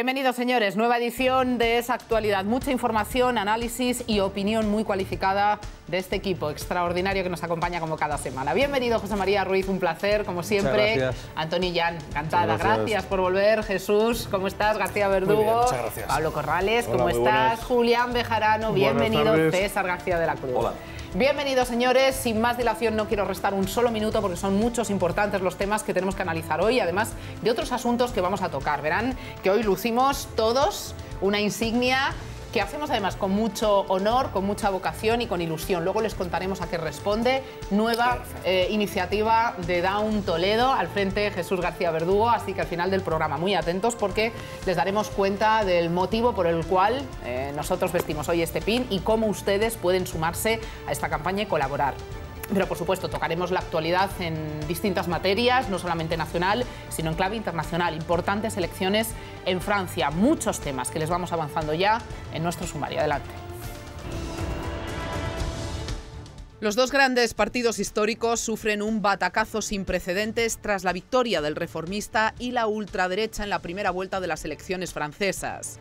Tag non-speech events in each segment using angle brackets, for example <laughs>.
Bienvenidos señores, nueva edición de esa actualidad. Mucha información, análisis y opinión muy cualificada de este equipo extraordinario que nos acompaña como cada semana. Bienvenido José María Ruiz, un placer como siempre. Muchas Antoni Jan, encantada. Gracias. Gracias. por volver. Jesús, ¿cómo estás? García Verdugo. muchas gracias. Pablo Corrales, Hola, ¿cómo estás? buenas. Julián Bejarano, bienvenido. César García de la Cruz. Hola. Bienvenidos, señores. Sin más dilación, no quiero restar un solo minuto porque son muchos importantes los temas que tenemos que analizar hoy, además de otros asuntos que vamos a tocar. Verán que hoy lucimos todos una insignia que hacemos además con mucho honor, con mucha vocación y con ilusión. Luego les contaremos a qué responde. Nueva eh, iniciativa de Down Toledo, al frente Jesús García Verdugo, así que al final del programa muy atentos porque les daremos cuenta del motivo por el cual eh, nosotros vestimos hoy este pin y cómo ustedes pueden sumarse a esta campaña y colaborar. Pero por supuesto tocaremos la actualidad en distintas materias, no solamente nacional, sino en clave internacional. Importantes elecciones en Francia, muchos temas que les vamos avanzando ya en nuestro sumario. Adelante. Los dos grandes partidos históricos sufren un batacazo sin precedentes tras la victoria del reformista y la ultraderecha en la primera vuelta de las elecciones francesas.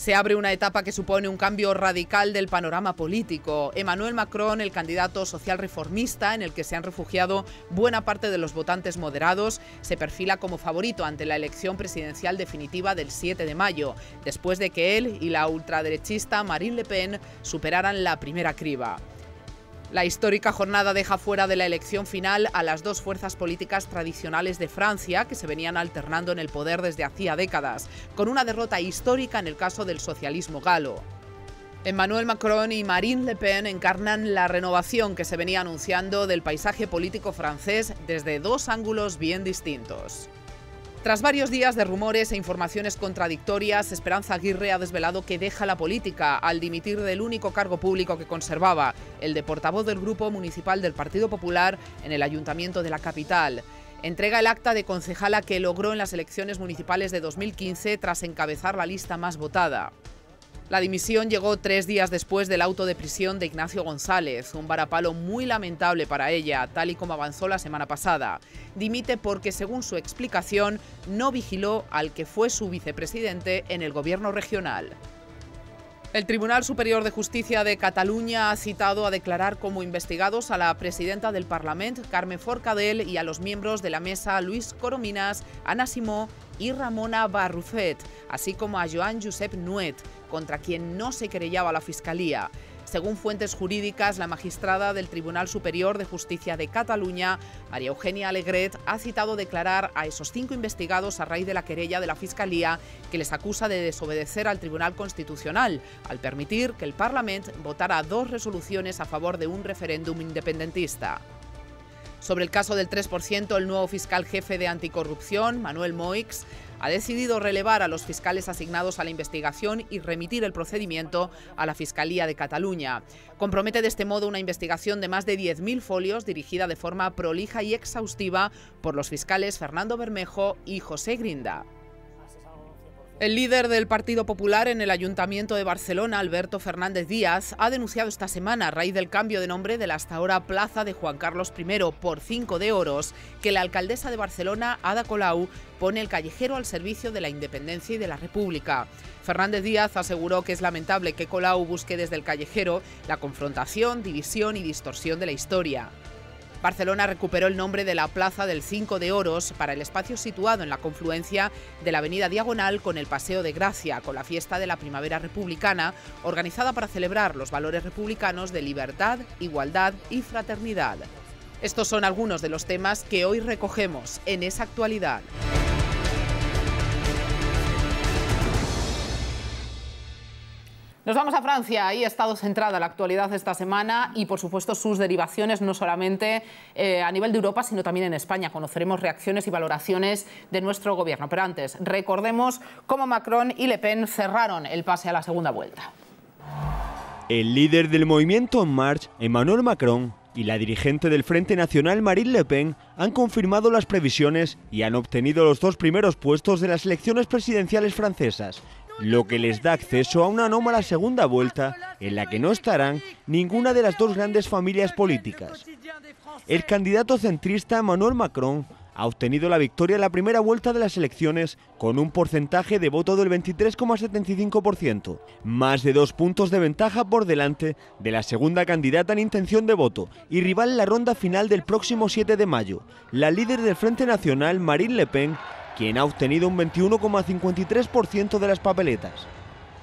Se abre una etapa que supone un cambio radical del panorama político. Emmanuel Macron, el candidato social reformista en el que se han refugiado buena parte de los votantes moderados, se perfila como favorito ante la elección presidencial definitiva del 7 de mayo, después de que él y la ultraderechista Marine Le Pen superaran la primera criba. La histórica jornada deja fuera de la elección final a las dos fuerzas políticas tradicionales de Francia que se venían alternando en el poder desde hacía décadas, con una derrota histórica en el caso del socialismo galo. Emmanuel Macron y Marine Le Pen encarnan la renovación que se venía anunciando del paisaje político francés desde dos ángulos bien distintos. Tras varios días de rumores e informaciones contradictorias, Esperanza Aguirre ha desvelado que deja la política al dimitir del único cargo público que conservaba, el de portavoz del Grupo Municipal del Partido Popular en el Ayuntamiento de la capital. Entrega el acta de concejala que logró en las elecciones municipales de 2015 tras encabezar la lista más votada. La dimisión llegó tres días después del auto de prisión de Ignacio González, un varapalo muy lamentable para ella, tal y como avanzó la semana pasada. Dimite porque, según su explicación, no vigiló al que fue su vicepresidente en el gobierno regional. El Tribunal Superior de Justicia de Cataluña ha citado a declarar como investigados a la presidenta del Parlamento, Carmen Forcadell, y a los miembros de la mesa Luis Corominas, Ana Simó y Ramona Barrufet, así como a Joan Josep Nuet, contra quien no se querellaba la Fiscalía. Según fuentes jurídicas, la magistrada del Tribunal Superior de Justicia de Cataluña, María Eugenia Alegret, ha citado declarar a esos cinco investigados a raíz de la querella de la Fiscalía que les acusa de desobedecer al Tribunal Constitucional al permitir que el Parlamento votara dos resoluciones a favor de un referéndum independentista. Sobre el caso del 3%, el nuevo fiscal jefe de anticorrupción, Manuel Moix, ha decidido relevar a los fiscales asignados a la investigación y remitir el procedimiento a la Fiscalía de Cataluña. Compromete de este modo una investigación de más de 10.000 folios dirigida de forma prolija y exhaustiva por los fiscales Fernando Bermejo y José Grinda. El líder del Partido Popular en el Ayuntamiento de Barcelona, Alberto Fernández Díaz, ha denunciado esta semana, a raíz del cambio de nombre de la hasta ahora Plaza de Juan Carlos I por 5 de oros, que la alcaldesa de Barcelona, Ada Colau, pone el callejero al servicio de la independencia y de la República. Fernández Díaz aseguró que es lamentable que Colau busque desde el callejero la confrontación, división y distorsión de la historia. Barcelona recuperó el nombre de la Plaza del 5 de Oros para el espacio situado en la confluencia de la Avenida Diagonal con el Paseo de Gracia, con la fiesta de la Primavera Republicana, organizada para celebrar los valores republicanos de libertad, igualdad y fraternidad. Estos son algunos de los temas que hoy recogemos en esa actualidad. Nos vamos a Francia, ahí ha estado centrada la actualidad esta semana y por supuesto sus derivaciones no solamente eh, a nivel de Europa, sino también en España. Conoceremos reacciones y valoraciones de nuestro gobierno. Pero antes, recordemos cómo Macron y Le Pen cerraron el pase a la segunda vuelta. El líder del movimiento En Marche, Emmanuel Macron, y la dirigente del Frente Nacional Marine Le Pen han confirmado las previsiones y han obtenido los dos primeros puestos de las elecciones presidenciales francesas, lo que les da acceso a una anómala segunda vuelta en la que no estarán ninguna de las dos grandes familias políticas. El candidato centrista Emmanuel Macron ha obtenido la victoria en la primera vuelta de las elecciones con un porcentaje de voto del 23,75%, más de dos puntos de ventaja por delante de la segunda candidata en intención de voto y rival en la ronda final del próximo 7 de mayo, la líder del Frente Nacional Marine Le Pen, quien ha obtenido un 21,53% de las papeletas.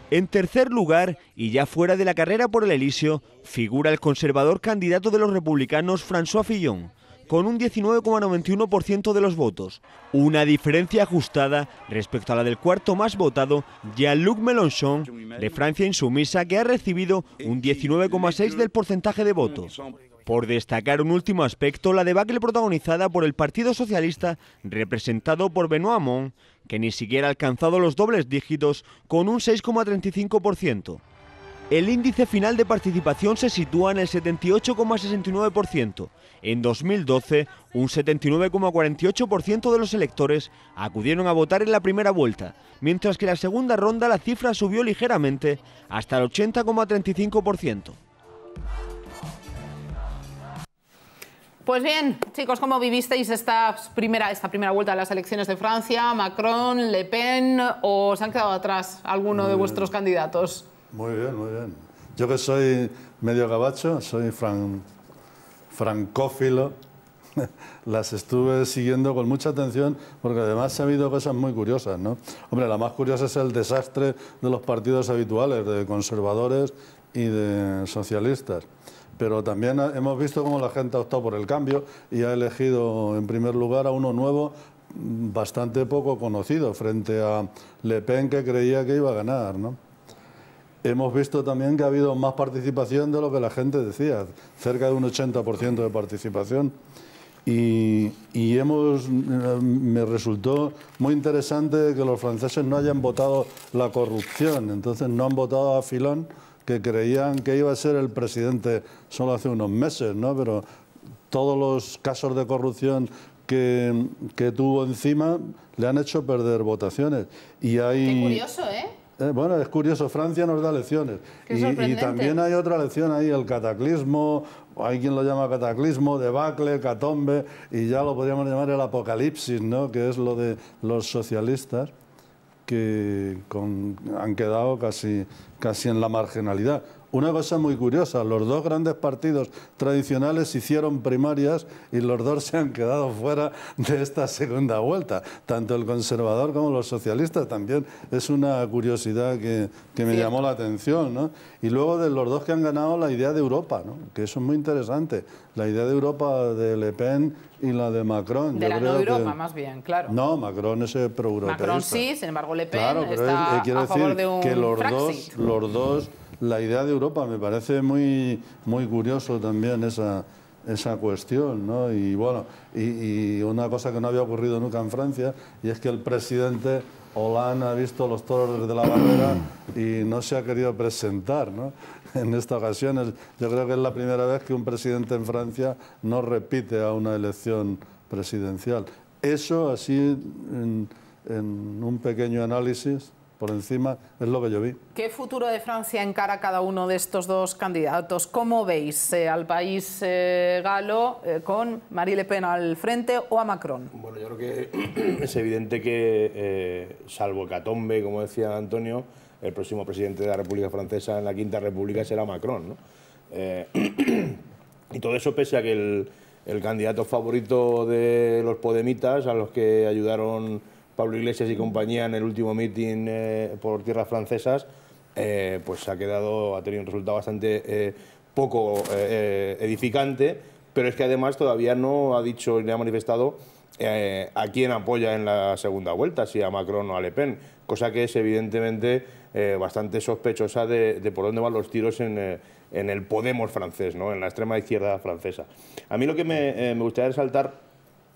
En tercer lugar, y ya fuera de la carrera por el Elíseo, figura el conservador candidato de los republicanos François Fillon, con un 19,91% de los votos, una diferencia ajustada respecto a la del cuarto más votado, Jean-Luc Mélenchon, de Francia Insumisa, que ha recibido un 19,6% del porcentaje de votos. Por destacar un último aspecto, la debacle protagonizada por el Partido Socialista, representado por Benoît Hamon, que ni siquiera ha alcanzado los dobles dígitos con un 6,35%. El índice final de participación se sitúa en el 78,69%. En 2012, un 79,48% de los electores acudieron a votar en la primera vuelta, mientras que en la segunda ronda la cifra subió ligeramente hasta el 80,35%. Pues bien, chicos, ¿cómo vivisteis esta primera, esta primera vuelta de las elecciones de Francia? ¿Macron, Le Pen o se han quedado atrás alguno de vuestros candidatos? Muy bien, muy bien. Yo que soy medio gabacho, soy francófilo, <laughs> las estuve siguiendo con mucha atención porque además ha habido cosas muy curiosas, ¿no? Hombre, la más curiosa es el desastre de los partidos habituales, de conservadores y de socialistas pero también hemos visto cómo la gente ha optado por el cambio y ha elegido en primer lugar a uno nuevo bastante poco conocido frente a Le Pen que creía que iba a ganar. ¿no? Hemos visto también que ha habido más participación de lo que la gente decía, cerca de un 80% de participación. Y, y, hemos, me resultó muy interesante que los franceses no hayan votado la corrupción, entonces no han votado a Filón que creían que iba a ser el presidente solo hace unos meses, ¿no? Pero todos los casos de corrupción que, que tuvo encima le han hecho perder votaciones. Y hay... Qué curioso, ¿eh? ¿eh? bueno, es curioso, Francia nos da lecciones. Y, y, también hay otra lección ahí, el cataclismo, hay quien lo llama cataclismo, debacle, catombe, y ya lo podríamos llamar el apocalipsis, ¿no? que es lo de los socialistas que han quedado casi, casi en la marginalidad. Una cosa muy curiosa, los dos grandes partidos tradicionales hicieron primarias y los dos se han quedado fuera de esta segunda vuelta, tanto el conservador como los socialistas. También es una curiosidad que, que me llamó la atención. ¿no? Y luego de los dos que han ganado la idea de Europa, ¿no? que eso es muy interesante. La idea de Europa de Le Pen y la de Macron. De la no Europa, más bien, claro. No, Macron es pro Macron sí, sin embargo Le Pen está a favor de un que los dos, los dos la idea de Europa. Me parece muy, muy curioso también esa, esa cuestión, ¿no? Y bueno, y, una cosa que no había ocurrido nunca en Francia, y es que el presidente Hollande ha visto los toros desde la barrera y no se ha querido presentar, ¿no? <laughs> En esta ocasión, yo creo que es la primera vez que un presidente en Francia no repite a una elección presidencial. Eso, así, en, en un pequeño análisis, por encima, es lo que yo vi. ¿Qué futuro de Francia encara cada uno de estos dos candidatos? ¿Cómo veis eh, al país eh, galo eh, con Marie Le Pen al frente o a Macron? Bueno, yo creo que <clears throat> es evidente que, salvo Catombe, como decía Antonio, el próximo presidente de la República Francesa en la Quinta República será Macron. ¿no? <clears throat> y todo eso pese a que el, el candidato favorito de los Podemitas, a los que ayudaron Pablo Iglesias y compañía en el último meeting eh, por tierras francesas, eh, pues ha quedado, ha tenido un resultado bastante eh, poco edificante, pero es que además todavía no ha dicho ni ha manifestado a quién apoya en la segunda vuelta, si a Macron o a Le Pen, cosa que es evidentemente bastante sospechosa de, por dónde van los tiros en, el Podemos francés, ¿no? en la extrema izquierda francesa. A mí lo que me, me gustaría resaltar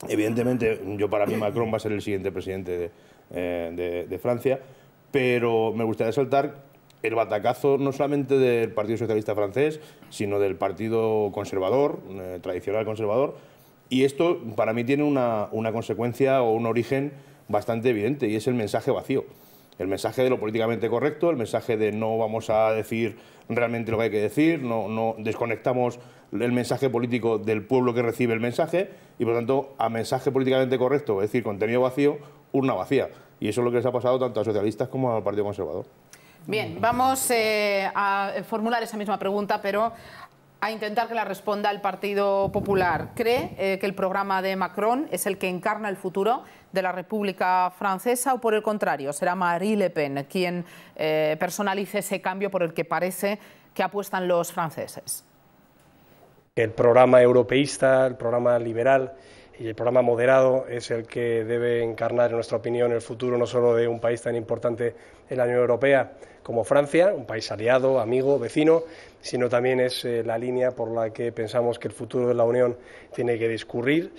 Evidentemente, yo para mí Macron va a ser el siguiente presidente de, eh, Francia, pero me gustaría saltar el batacazo no solamente del Partido Socialista francés, sino del Partido Conservador, eh, tradicional conservador, y esto para mí tiene una, consecuencia o un origen bastante evidente, y es el mensaje vacío. El mensaje de lo políticamente correcto, el mensaje de no vamos a decir realmente lo que hay que decir, no, desconectamos el mensaje político del pueblo que recibe el mensaje y por lo tanto a mensaje políticamente correcto, es decir, contenido vacío, urna vacía. Y eso es lo que les ha pasado tanto a socialistas como al Partido Conservador. Bien, vamos eh, a formular esa misma pregunta, pero a intentar que la responda el Partido Popular. ¿Cree eh, que el programa de Macron es el que encarna el futuro de la República Francesa o por el contrario, será Marie Le Pen quien eh, personalice ese cambio por el que parece que apuestan los franceses? El programa europeísta, el programa liberal y el programa moderado es el que debe encarnar, en nuestra opinión, el futuro no solo de un país tan importante en la Unión Europea como Francia, un país aliado, amigo, vecino, sino también es eh, la línea por la que pensamos que el futuro de la Unión tiene que discurrir.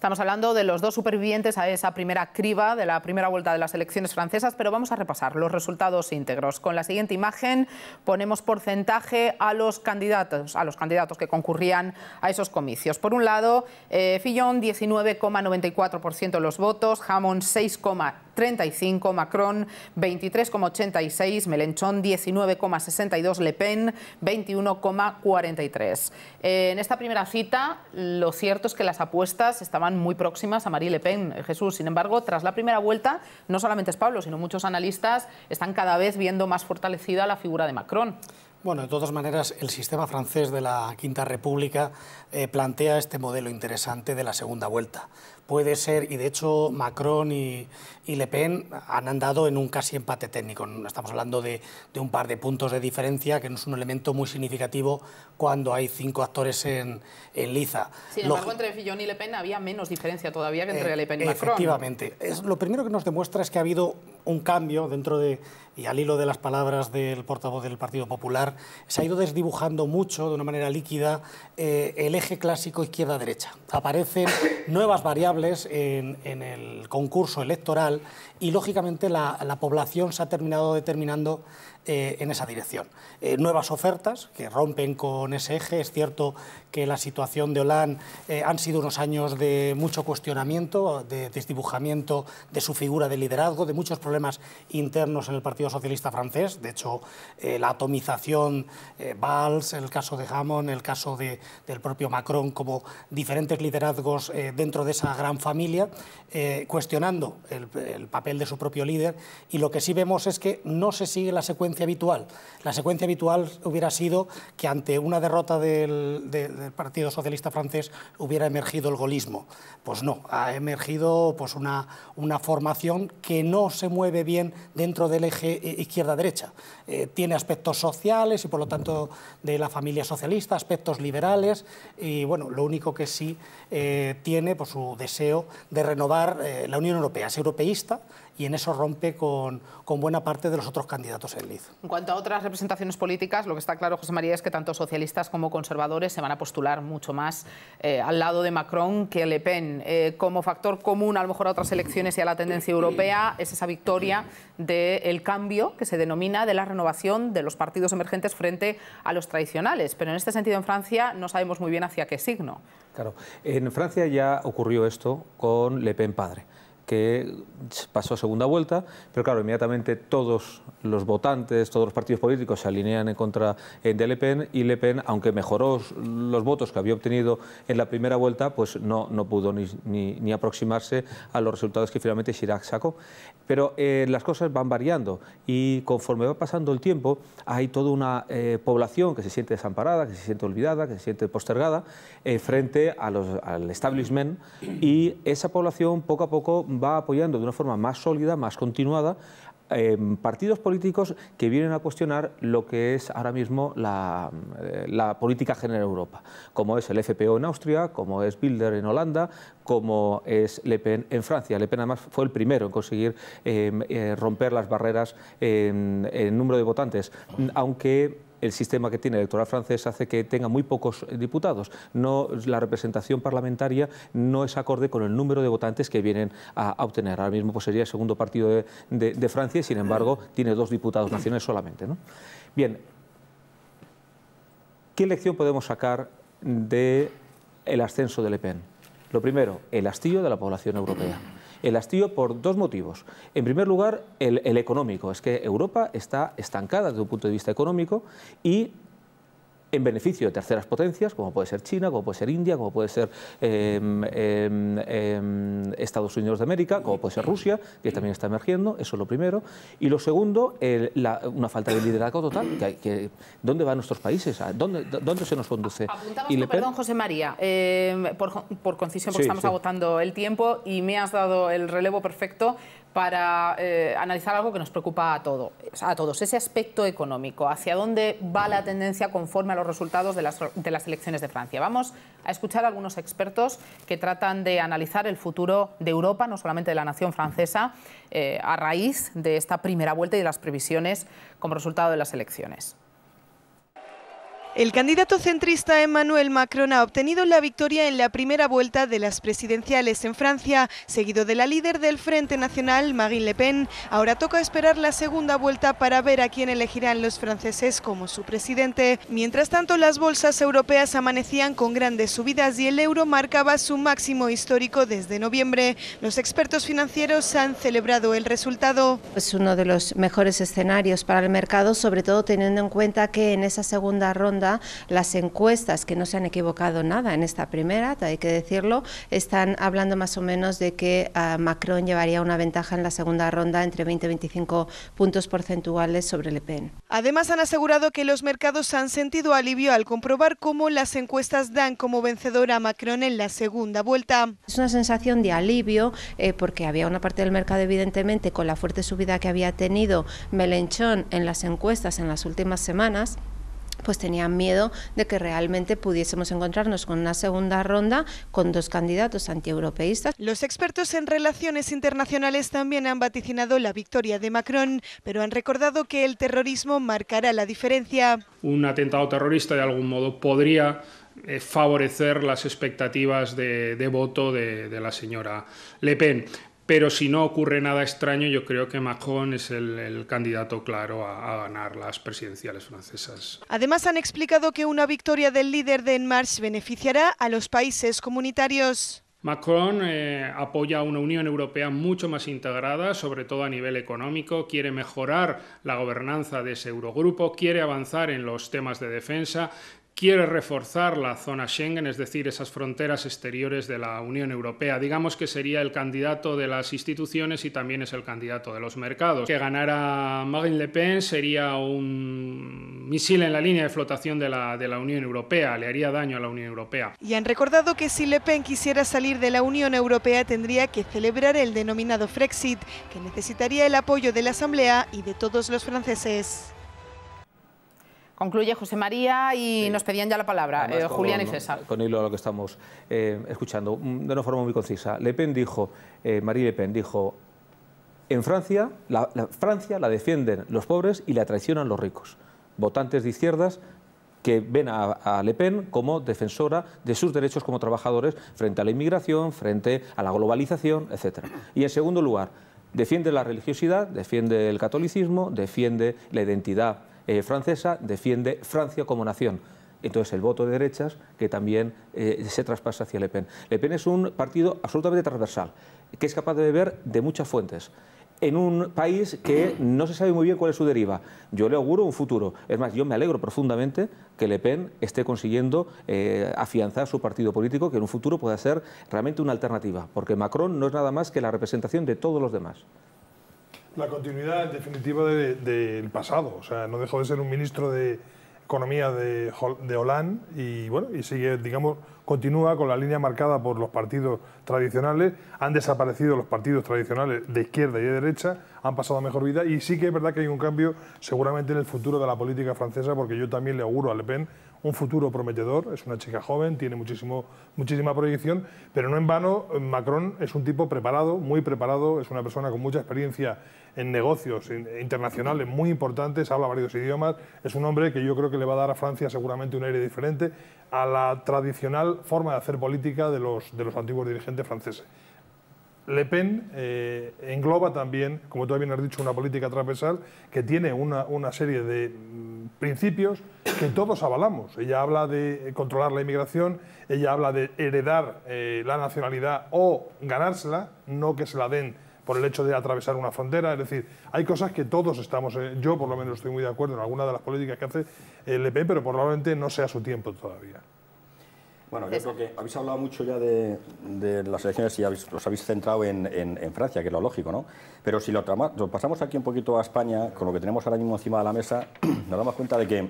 Estamos hablando de los dos supervivientes a esa primera criba de la primera vuelta de las elecciones francesas, pero vamos a repasar los resultados íntegros. Con la siguiente imagen ponemos porcentaje a los candidatos, a los candidatos que concurrían a esos comicios. Por un lado, eh, Fillon 19,94% de los votos, Hamon 6,35, Macron 23,86, Melenchón 19,62, Le Pen 21,43. en esta primera cita, lo cierto es que las apuestas estaban muy próximas a Marie Le Pen. Eh, Jesús, sin embargo, tras la primera vuelta, no solamente es Pablo, sino muchos analistas están cada vez viendo más fortalecida la figura de Macron. Bueno, de todas maneras, el sistema francés de la Quinta República eh, plantea este modelo interesante de la segunda vuelta. Puede ser, y de hecho Macron y, Le Pen han andado en un casi empate técnico. Estamos hablando de, un par de puntos de diferencia, que no es un elemento muy significativo cuando hay cinco actores en, liza. Sin embargo, entre Fillon y Le Pen había menos diferencia todavía que entre Le Pen y Macron. Efectivamente. Es, lo primero que nos demuestra es que ha habido un cambio dentro de, y al hilo de las palabras del portavoz del Partido Popular, se ha ido desdibujando mucho, de una manera líquida, eh, el eje clásico izquierda-derecha. Aparecen nuevas variables en, el concurso electoral y, lógicamente, la, la población se ha terminado determinando eh, en esa dirección. Eh, nuevas ofertas que rompen con ese eje. Es cierto que la situación de Hollande eh, han sido unos años de mucho cuestionamiento, de desdibujamiento de su figura de liderazgo, de muchos problemas internos en el Partido Socialista francés. De hecho, la atomización, Valls, el caso de Hamon, el caso de, del propio Macron, como diferentes liderazgos dentro de esa gran familia, cuestionando el, el papel de su propio líder. Y lo que sí vemos es que no se sigue la secuencia habitual. La secuencia habitual hubiera sido que ante una derrota del, Partido Socialista francés hubiera emergido el golismo. Pues no, ha emergido pues una, una formación que no se mueve bien dentro del eje izquierda-derecha. Eh, tiene aspectos sociales y por lo tanto de la familia socialista, aspectos liberales y bueno, lo único que sí eh, tiene pues, su deseo de renovar eh, la Unión Europea. Es europeísta y en eso rompe con, con buena parte de los otros candidatos en Liz. En cuanto a otras representaciones políticas, lo que está claro, José María, es que tanto socialistas como conservadores se van a postular mucho más eh, al lado de Macron que Le Pen. Eh, como factor común, a lo mejor a otras elecciones y a la tendencia europea, es esa victoria del cambio que se denomina de la renovación de los partidos emergentes frente a los tradicionales. Pero en este sentido, en Francia no sabemos muy bien hacia qué signo. Claro, en Francia ya ocurrió esto con Le Pen padre que pasó a segunda vuelta, pero claro, inmediatamente todos los votantes, todos los partidos políticos se alinean en contra de Le Pen y Le Pen, aunque mejoró los votos que había obtenido en la primera vuelta, pues no, no pudo ni, ni, aproximarse a los resultados que finalmente Chirac sacó. Pero eh, las cosas van variando y conforme va pasando el tiempo hay toda una eh, población que se siente desamparada, que se siente olvidada, que se siente postergada eh, frente a los, al establishment y esa población poco a poco va apoyando de una forma más sólida, más continuada, em, partidos políticos que vienen a cuestionar lo que es ahora mismo la, eh, la, política general en Europa, como es el FPO en Austria, como es Bilder en Holanda, como es Le Pen en Francia. Le Pen además fue el primero en conseguir em, eh, romper las barreras en, en número de votantes, aunque el sistema que tiene el electoral francés hace que tenga muy pocos diputados. No, la representación parlamentaria no es acorde con el número de votantes que vienen a, obtener. Ahora mismo pues, sería el segundo partido de, Francia y, sin embargo, tiene dos diputados nacionales solamente. Bien, ¿qué lección podemos sacar del el ascenso de Le Pen? Lo primero, el hastío de la población europea. El hastío por dos motivos. En primer lugar, el, económico. Es que Europa está estancada desde un punto de vista económico y en beneficio de terceras potencias, como puede ser China, como puede ser India, como puede ser eh, eh, Estados Unidos de América, como puede ser Rusia, que también está emergiendo, eso es lo primero. Y lo segundo, el, la, una falta de liderazgo total. Que, que, ¿Dónde van nuestros países? ¿Dónde, dónde se nos conduce? Apuntamos y perdón, José María, eh, por, por, concisión, porque sí, estamos sí. agotando el tiempo y me has dado el relevo perfecto para eh, analizar algo que nos preocupa a, todo, a todos, ese aspecto económico, hacia dónde va la tendencia conforme a los resultados de las, de las elecciones de Francia. Vamos a escuchar a algunos expertos que tratan de analizar el futuro de Europa, no solamente de la nación francesa, eh, a raíz de esta primera vuelta y de las previsiones como resultado de las elecciones. El candidato centrista Emmanuel Macron ha obtenido la victoria en la primera vuelta de las presidenciales en Francia, seguido de la líder del Frente Nacional, Marine Le Pen. Ahora toca esperar la segunda vuelta para ver a quién elegirán los franceses como su presidente. Mientras tanto, las bolsas europeas amanecían con grandes subidas y el euro marcaba su máximo histórico desde noviembre. Los expertos financieros han celebrado el resultado. Es uno de los mejores escenarios para el mercado, sobre todo teniendo en cuenta que en esa segunda ronda las encuestas, que no se han equivocado nada en esta primera, hay que decirlo, están hablando más o menos de que uh, Macron llevaría una ventaja en la segunda ronda entre 20 y 25 puntos porcentuales sobre Le Pen. Además, han asegurado que los mercados han sentido alivio al comprobar cómo las encuestas dan como vencedora a Macron en la segunda vuelta. Es una sensación de alivio eh, porque había una parte del mercado, evidentemente, con la fuerte subida que había tenido Melenchón en las encuestas en las últimas semanas pues tenían miedo de que realmente pudiésemos encontrarnos con una segunda ronda con dos candidatos antieuropeístas. Los expertos en relaciones internacionales también han vaticinado la victoria de Macron, pero han recordado que el terrorismo marcará la diferencia. Un atentado terrorista de algún modo podría eh, favorecer las expectativas de, de voto de, de la señora Le Pen pero si no ocurre nada extraño, yo creo que Macron es el, el candidato claro a, a, ganar las presidenciales francesas. Además, han explicado que una victoria del líder de En Marche beneficiará a los países comunitarios. Macron eh, apoya una Unión Europea mucho más integrada, sobre todo a nivel económico, quiere mejorar la gobernanza de ese Eurogrupo, quiere avanzar en los temas de defensa, quiere reforzar la zona Schengen, es decir, esas fronteras exteriores de la Unión Europea. Digamos que sería el candidato de las instituciones y también es el candidato de los mercados. Que ganara Marine Le Pen sería un misil en la línea de flotación de la, de la Unión Europea, le haría daño a la Unión Europea. Y han recordado que si Le Pen quisiera salir de la Unión Europea tendría que celebrar el denominado Frexit, que necesitaría el apoyo de la Asamblea y de todos los franceses. Concluye José María y sí. nos pedían ya la palabra, eh, Julián con, y César. Con hilo a lo que estamos eh, escuchando, mm, de una forma muy concisa. Le Pen dijo, eh, Marie Le Pen dijo, en Francia la, la, Francia la defienden los pobres y la traicionan los ricos. Votantes de izquierdas que ven a, a, Le Pen como defensora de sus derechos como trabajadores frente a la inmigración, frente a la globalización, etc. Y en segundo lugar, defiende la religiosidad, defiende el catolicismo, defiende la identidad eh, francesa defiende Francia como nación. Entonces el voto de derechas que también eh, se traspasa hacia Le Pen. Le Pen es un partido absolutamente transversal, que es capaz de beber de muchas fuentes en un país que no se sabe muy bien cuál es su deriva. Yo le auguro un futuro. Es más, yo me alegro profundamente que Le Pen esté consiguiendo eh, afianzar su partido político, que en un futuro pueda ser realmente una alternativa, porque Macron no es nada más que la representación de todos los demás la continuidad definitiva del de, de pasado. O sea, no dejó de ser un ministro de Economía de, de Hollande y, bueno, y sigue, digamos, continúa con la línea marcada por los partidos tradicionales. Han desaparecido los partidos tradicionales de izquierda y de derecha, han pasado a mejor vida y sí que es verdad que hay un cambio seguramente en el futuro de la política francesa porque yo también le auguro a Le Pen un futuro prometedor, es una chica joven, tiene muchísimo, muchísima proyección, pero no en vano Macron es un tipo preparado, muy preparado, es una persona con mucha experiencia en negocios internacionales muy importantes, habla varios idiomas, es un hombre que yo creo que le va a dar a Francia seguramente un aire diferente a la tradicional forma de hacer política de los, de los antiguos dirigentes franceses. Le Pen eh, engloba también, como tú bien has dicho, una política transversal que tiene una, una serie de principios que todos avalamos. Ella habla de controlar la inmigración, ella habla de heredar eh, la nacionalidad o ganársela, no que se la den por el hecho de atravesar una frontera. Es decir, hay cosas que todos estamos, eh, yo por lo menos estoy muy de acuerdo en alguna de las políticas que hace el Pen, pero probablemente no sea su tiempo todavía. Bueno, yo creo que habéis hablado mucho ya de, las elecciones y habéis, os habéis centrado en, Francia, que es lo lógico, ¿no? Pero si lo, lo, pasamos aquí un poquito a España, con lo que tenemos ahora mismo encima de la mesa, <clears throat> nos damos cuenta de que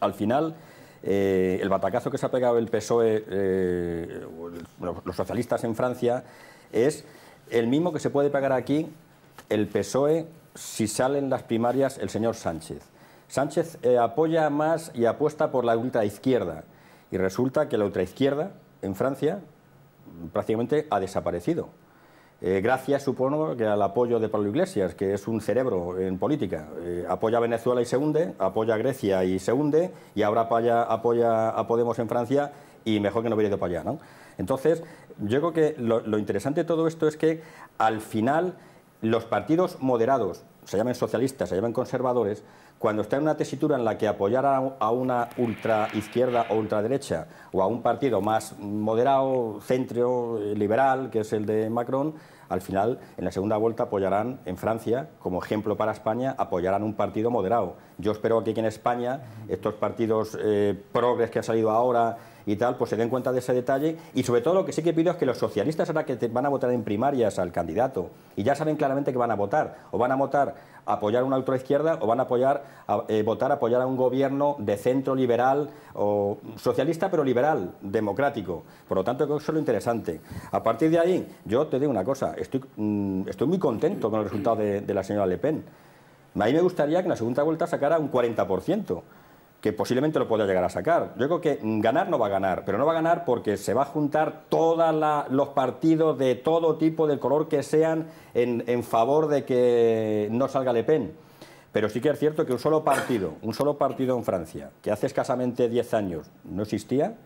al final eh, el batacazo que se ha pegado el PSOE, eh, los socialistas en Francia, es el mismo que se puede pegar aquí el PSOE si salen las primarias el señor Sánchez. Sánchez eh, apoya más y apuesta por la ultraizquierda y resulta que la ultraizquierda en Francia prácticamente ha desaparecido. Eh, gracias, supongo, que al apoyo de Pablo Iglesias, que es un cerebro en política. Eh, apoya a Venezuela y se hunde, apoya a Grecia y se hunde, y ahora apoya, apoya a Podemos en Francia y mejor que no hubiera ido para allá. ¿no? Entonces, yo creo que lo, interesante de todo esto es que al final los partidos moderados, se llamen socialistas, se llamen conservadores, cuando está en una tesitura en la que apoyar a, una ultraizquierda o ultraderecha o a un partido más moderado, centro, liberal, que es el de Macron, al final, en la segunda vuelta apoyarán en Francia, como ejemplo para España, apoyarán un partido moderado. Yo espero que aquí en España estos partidos eh, progres que han salido ahora y tal, pues se den cuenta de ese detalle. Y sobre todo lo que sí que pido es que los socialistas ahora que van a votar en primarias al candidato y ya saben claramente que van a votar, o van a votar apoyar una ultraizquierda o van a a, eh, votar apoyar a un gobierno de centro liberal o socialista pero liberal, democrático. Por lo tanto, eso es lo interesante. A partir de ahí, yo te digo una cosa, estoy, mm, muy contento con el resultado de, de la señora Le Pen. A mí me gustaría que en la segunda vuelta sacara un 40% que posiblemente lo pueda llegar a sacar. Yo creo que ganar no va a ganar, pero no va a ganar porque se va a juntar todos los partidos de todo tipo, del color que sean, en, favor de que no salga Le Pen. Pero sí que es cierto que un solo partido, un solo partido en Francia, que hace escasamente 10 años no existía,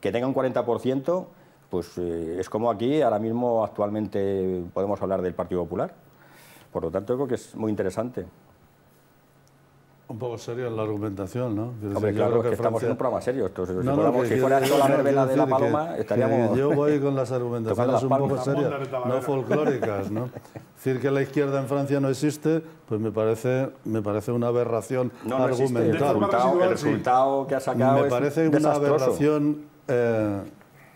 que tenga un 40%, pues eh, es como aquí, ahora mismo actualmente podemos hablar del Partido Popular. Por lo tanto, creo que es muy interesante. Un poco serio en la argumentación, ¿no? Hombre, claro, que, estamos en un programa serio. Esto, si, no, si fuera la verbena de la paloma, estaríamos... yo voy con las <laughs> argumentaciones un poco serias, no folclóricas, ¿no? Decir que la izquierda en Francia no existe, pues me parece, me parece una aberración argumental. El resultado, el resultado, que ha sacado Me parece una aberración... Eh,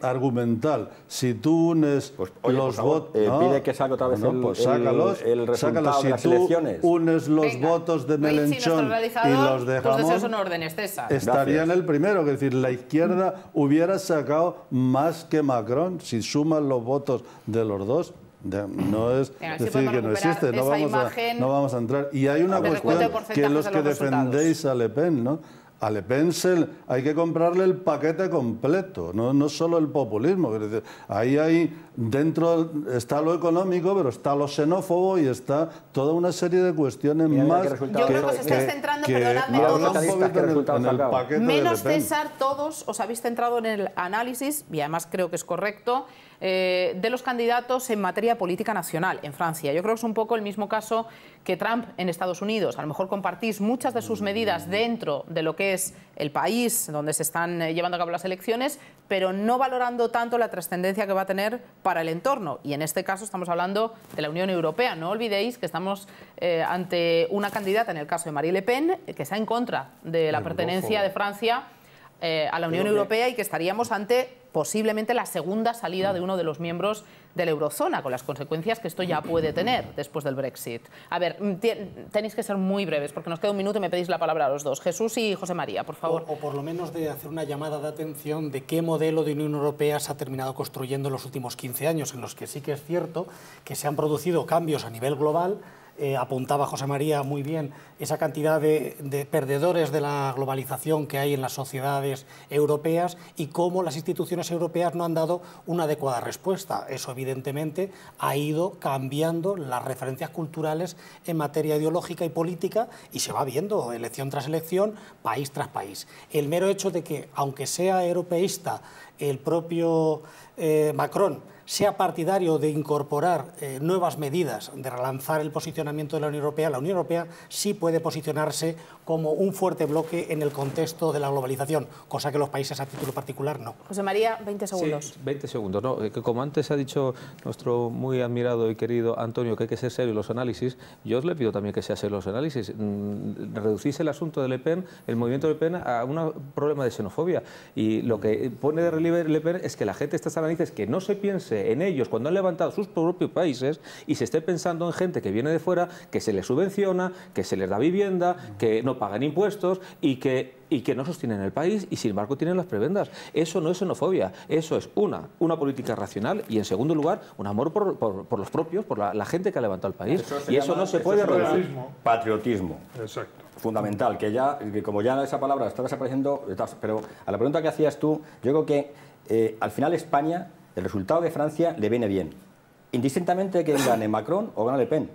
argumental. Si tú unes pues, los votos... Eh, pide que saque otra vez el, pues sácalos, el, resultado de las si elecciones. unes los votos de Melenchón y los de Jamón, son órdenes, César. estaría en el primero. Es decir, la izquierda hubiera sacado más que Macron si suman los votos de los dos. No es decir que no existe, no vamos, a, no vamos a entrar. Y hay una cuestión que los que defendéis a Le Pen, ¿no? A Le Pen hay que comprarle el paquete completo, no, no solo el populismo. ahí hay, dentro está lo económico, pero está lo xenófobo y está toda una serie de cuestiones más. Yo creo que os estáis centrando, perdonadme, menos César, todos os habéis centrado en el análisis, y además creo que es correcto, eh, de los candidatos en materia política nacional en Francia. Yo creo que es un poco el mismo caso que Trump en Estados Unidos. A lo mejor compartís muchas de sus medidas dentro de lo que es el país donde se están eh, llevando a cabo las elecciones, pero no valorando tanto la trascendencia que va a tener para el entorno. Y en este caso estamos hablando de la Unión Europea. No olvidéis que estamos eh, ante una candidata, en el caso de Marie Le Pen, que está en contra de la pertenencia de Francia a la Unión Europea y que estaríamos ante posiblemente la segunda salida de uno de los miembros de la eurozona, con las consecuencias que esto ya puede tener después del Brexit. A ver, mm, tenéis que ser muy breves, porque nos queda un minuto y me pedís la palabra a los dos. Jesús y José María, por favor. O, por lo menos de hacer una llamada de atención de qué modelo de Unión Europea se ha terminado construyendo en los últimos 15 años, en los que sí que es cierto que se han producido cambios a nivel global, eh, apuntaba José María muy bien esa cantidad de, perdedores de la globalización que hay en las sociedades europeas y cómo las instituciones europeas no han dado una adecuada respuesta. Eso evidentemente ha ido cambiando las referencias culturales en materia ideológica y política y se va viendo elección tras elección, país tras país. El mero hecho de que, aunque sea europeísta, el propio eh, Macron sea partidario de incorporar eh, nuevas medidas, de relanzar el posicionamiento de la Unión Europea, la Unión Europea sí puede posicionarse como un fuerte bloque en el contexto de la globalización, cosa que los países a título particular no. José María, 20 segundos. Sí, 20 segundos. No, que como antes ha dicho nuestro muy admirado y querido Antonio que hay que ser serio en los análisis, yo os le pido también que sea serio los análisis. Mm, reducís el asunto de Le Pen, el movimiento de Le Pen, a un problema de xenofobia. Y lo que pone de relieve Le Pen es que la gente está es que no se piense en ellos cuando han levantado sus propios países y se esté pensando en gente que viene de fuera, que se les subvenciona, que se les da vivienda, que no pagan impuestos y que y que no sostienen el país y sin embargo tienen las prebendas. Eso no es xenofobia, eso es una, una política racional y en segundo lugar un amor por, por, los propios, por la, gente que ha levantado el país. y eso no se puede reducir. Patriotismo. Exacto. Fundamental, que ya, que como ya esa palabra está desapareciendo, pero a la pregunta que hacías tú, yo creo que eh, al final España, el resultado de Francia le viene bien, indistintamente de que gane Macron o gane Le Pen.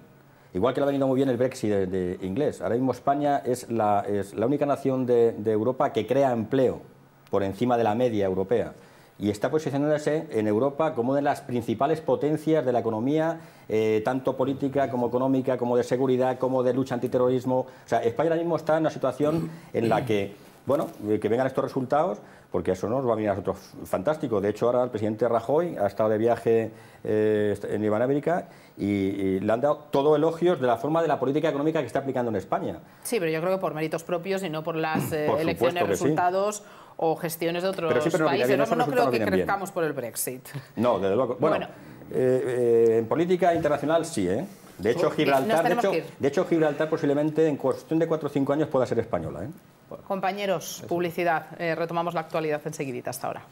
Igual que le ha venido muy bien el Brexit de, inglés. Ahora mismo España es la, es la única nación de, Europa que crea empleo por encima de la media europea y está posicionándose en Europa como una de las principales potencias de la economía, eh, tanto política como económica, como de seguridad, como de lucha antiterrorismo. O sea, España ahora mismo está en una situación en la que, bueno, eh, que vengan estos resultados, porque eso nos va a venir a nosotros fantástico. De hecho, ahora el presidente Rajoy ha estado de viaje eh, en Iberoamérica y, y, le han dado todo elogios de la forma de la política económica que está aplicando en España. Sí, pero yo creo que por méritos propios y no por las eh, elecciones, resultados o gestiones de otros países. no, no, creo que crezcamos por el Brexit. No, desde luego. Bueno, eh, en política internacional sí, ¿eh? De hecho, Gibraltar, de hecho, de hecho, Gibraltar posiblemente en cuestión de 4 o 5 años pueda ser española. ¿eh? Compañeros, publicidad. Eh, retomamos la actualidad enseguida hasta ahora.